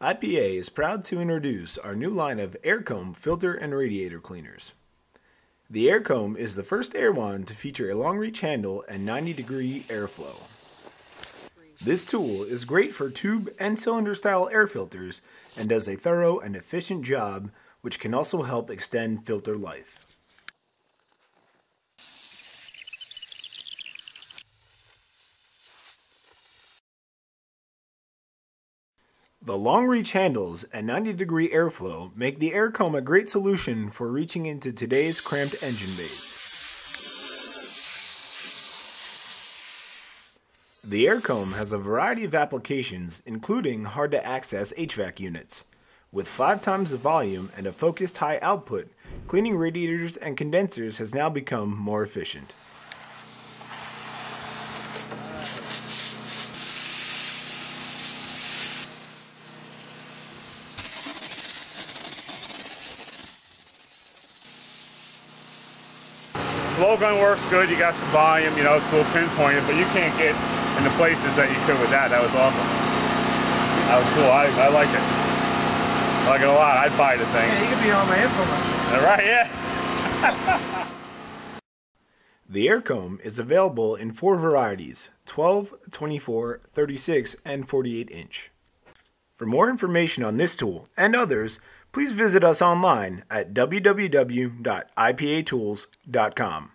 IPA is proud to introduce our new line of Aircomb filter and radiator cleaners. The Aircomb is the first air wand to feature a long reach handle and 90 degree airflow. This tool is great for tube and cylinder style air filters and does a thorough and efficient job which can also help extend filter life. The long reach handles and 90 degree airflow make the Aircomb a great solution for reaching into today's cramped engine bays. The Aircomb has a variety of applications, including hard to access HVAC units. With five times the volume and a focused high output, cleaning radiators and condensers has now become more efficient. Blow gun works good, you got some volume, you know, it's a little pinpointed, but you can't get in the places that you could with that. That was awesome. That was cool. I, I like it. I like it a lot. I'd buy the thing. Yeah, you could be on my infomercial. All right, yeah. The air comb is available in four varieties 12, 24, 36, and 48 inch. For more information on this tool and others, please visit us online at www.ipatools.com.